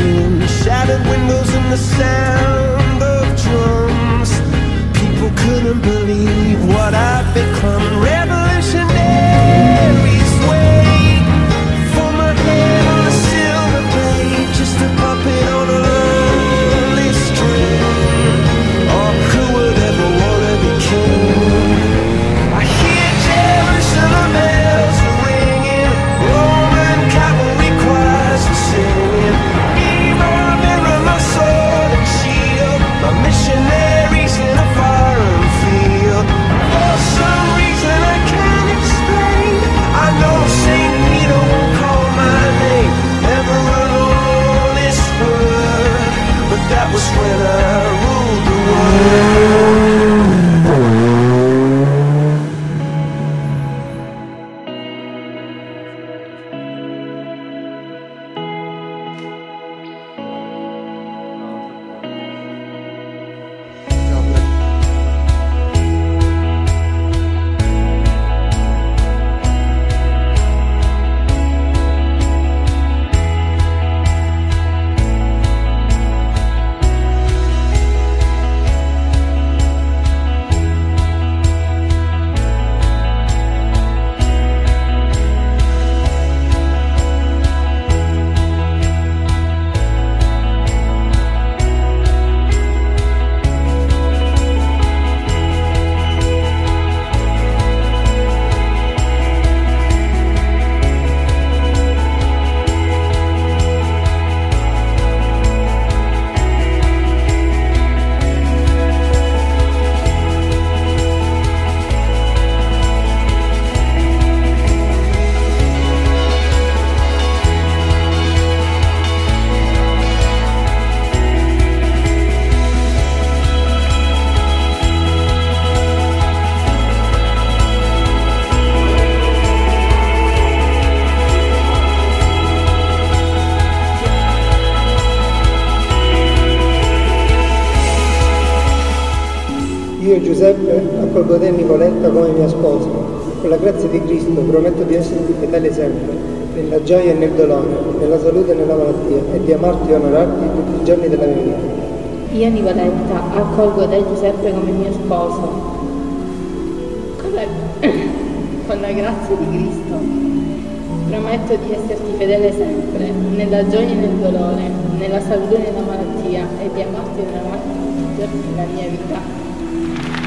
in shattered windows and the sound of drums. People couldn't believe what I'd become. Rebel Io Giuseppe accolgo te Nicoletta come mia sposa. Con la grazia di Cristo prometto di esserti fedele sempre, nella gioia e nel dolore, nella salute e nella malattia, e di amarti e onorarti tutti i giorni della mia vita. Io Nicoletta accolgo te Giuseppe come mio sposo. Con la, grazia di Cristo prometto di esserti fedele sempre, nella gioia e nel dolore, nella salute e nella malattia e di amarti e onorarti tutti i giorni della mia vita. Thank you.